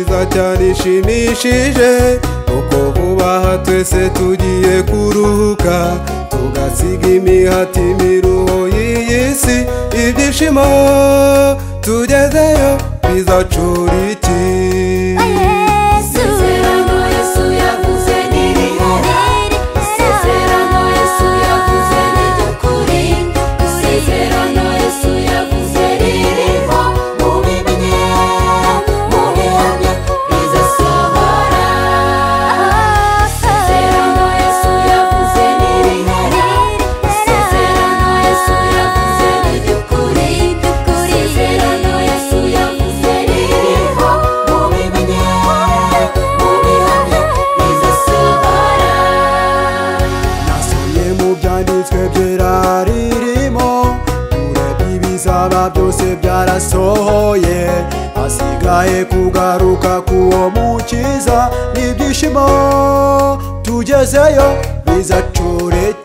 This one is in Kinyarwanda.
cyane ishimishije. Kuko vuba twese tugiye kuruhuka. Tugasiga imihati imiruho y'iyi si ibyishimo tugezeyo bizacura ibizaba byose byarasohoye. Hasigaye kugaruka k'uwo mukiza n'ibyishimo tugezeyo bizacureke